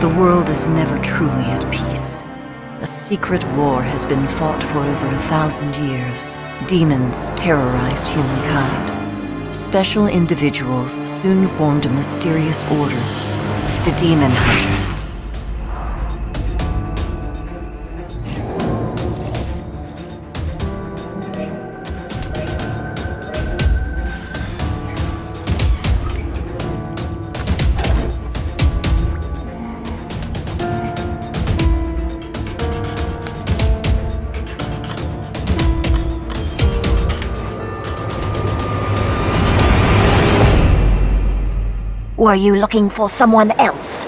The world is never truly at peace. A secret war has been fought for over a thousand years. Demons terrorized humankind. Special individuals soon formed a mysterious order, the Demon Hunters. Were you looking for someone else?